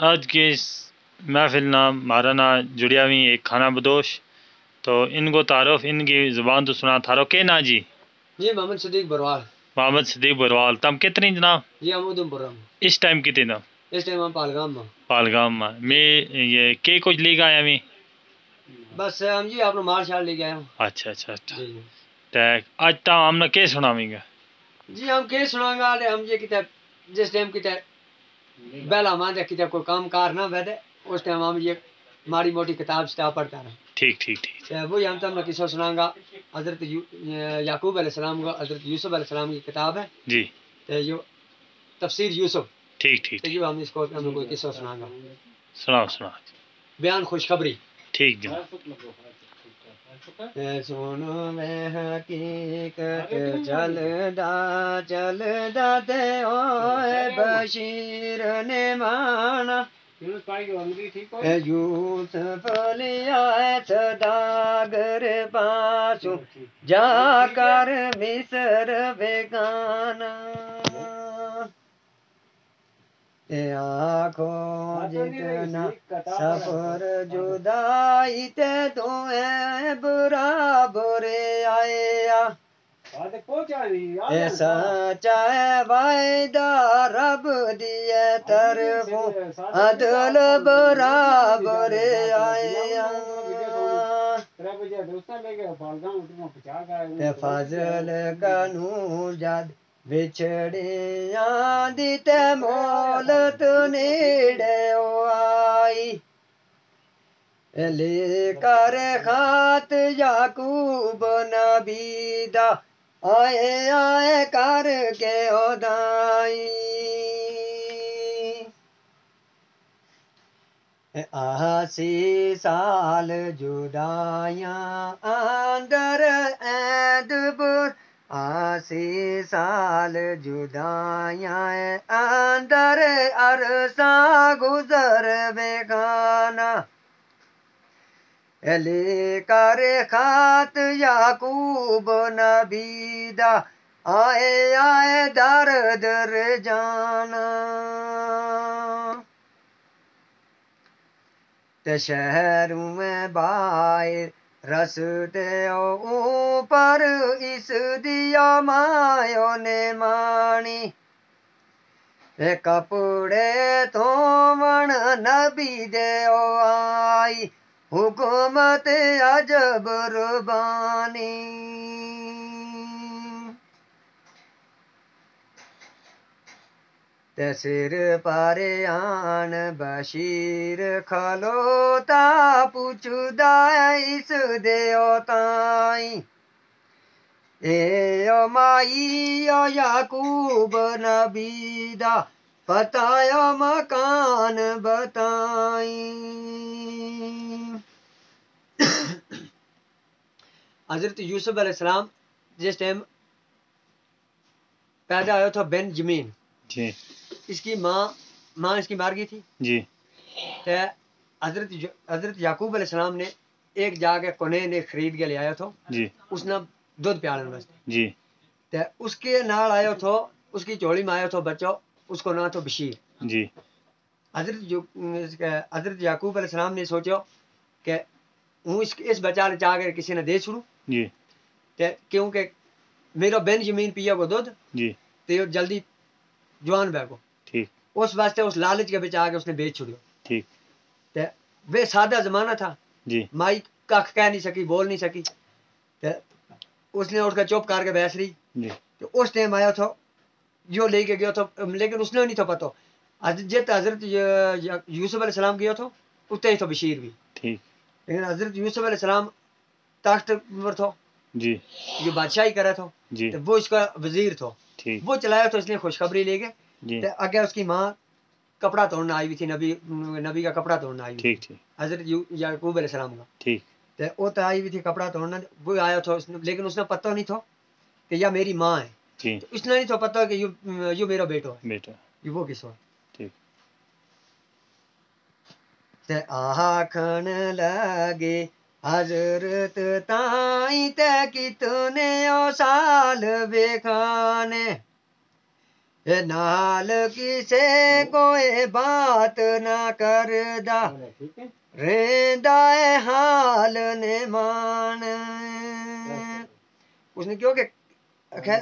आज के इस महफिल नाम हमारा ना जुड़िया हुई एक खाना बदोश। तो इनको तारुफ इनकी ज़ुबान तो सुना थारो। के ना जी? जी मोहम्मद सदीक बरवाल। मोहम्मद सदीक बरवाल तम कितनी जनाब? जी हम उधमपुर हम इस टाइम कितने ना इस टाइम हम पालगाम में। पालगाम में। मैं ये के कुछ लेगा आया मैं? बस हम जी आपने माल शाल ले गए हम अच्छा अच्छा अच्छा। जी। आज ता हमने के सुनावेंगे? जी हम के सुनांगा हम ये किते जिस टाइम किते बेला मांदे किते कोई काम कार ना वेदे उस टाइम हम ये माड़ी मोटी किताब स्टाफ पढ़ता रहे ठीक ठीक ठीक। ते वही हम तुमने किस्सा सुनांगा हज़रत यू- याकूब अलैहिस्सलाम का हज़रत यूसुफ अलैहिस्सलाम की किताब है। जी। ते यो तफसीर यूसुफ। ठीक ठीक ते यो हम इसको हमें कोई किस्सा सुनांगा सुनाओ सुनाओ। बयान खुशखबरी। ठीक जनाब। सुनो मैं हकीकत चलदा चलदा ते ओए बशीर ने माना। ए यूसुफ लिया सदागर पासों। जाकर मिसर बेगाना। आँखों जितना सफ़र जुदाई ते तुम्हें बराबर आया ऐसा चाहे वायदा रब दिए तरफों अदल बराबर आया ते फजल कनू जद विछड़िया दी ते मोलत नेड़े आई लेकर खात याकूब नबी दा आए आए कर के ओदाई आसी साल जुदाइया अंदर आसी साल जुदाइया अंदर अरसा गुजर बेगाना। ले कर खात याकूब नबीदा। आए आए दर दर जाना। शहर में बाहर रसते ऊपर इस दिया मायो ने मानी ए कपड़े धोवण नबी दे आई, हुकूमत अजब रुबानी ते सिर पर आन बशीर खलोता पुछदा इस देओ ताई। ए ओ माई, ओ याकूब नबीदा, पतायो मकान बताई। हज़रत यूसुफ अलैहिस्सलाम, जिस टाइम पैदा हुआ था बेन ज़मीन जी। इसकी माँ माँ इसकी मार गई थी। जी। ते हज़रत हज़रत याकूब अलैहिस्सलाम ने एक जाके कोने ने खरीद के ले आया था। जी। उसने दूध पियाने वास्ते। जी। ते उसके नाल आयो थो उसकी चोली में आयो थो बच्चो उसको नाम तो बशीर। जी। हज़रत जो हज़रत याकूब अलैहिस्सलाम ने सोचो कि हूँ इस इस बच्चा ने के किसी ने दे छुड़ू। जी। ते क्योंकि मेरा बेन ज़मीन पिया को दूध जी। ते जल्दी जवान बैगो ठीक। उस वास्ते उस लालच के बिच आके उसने बेच छुड़ियो। ठीक। ते वे सादा जमाना था। जी। माई कख कह नहीं सकी बोल नहीं सकी। ते उसने उठकर चुप करके बैस रही। जी। तो उस टाइम आया था जो लेके गया था लेकिन उसने नहीं था पता। आज जित हज़रत यूसुफ अलैहिस्सलाम गया था उतने ही था बशीर भी। ठीक। लेकिन हज़रत यूसुफ अलैहिस्सलाम तख्त पर था। जी। जो बादशाही करे था। जी। तो वो इसका वज़ीर था। वो चलाया तो इसलिए खुशखबरी ले गए तो आगे उसकी माँ कपड़ा तोड़ना आई हुई थी नबी नबी का कपड़ा तोड़ना आई हुई। हज़रत याकूब अलैहिस्सलाम का। ठीक। तो वो तो आई हुई थी कपड़ा तोड़ने वो आया था उसने लेकिन उसने पता नहीं था कि यह मेरी माँ है। तो उसने नहीं था पता कि यू यू मेरा बेटो है। बेटा ये वो किस ठीक। ते आखन लगे हज़रत ताई ते कितने साल बेखाने ए नाल किसे कोई बात ना करदा। रेंदा है हाल ने मान। उसने क्यों के खैर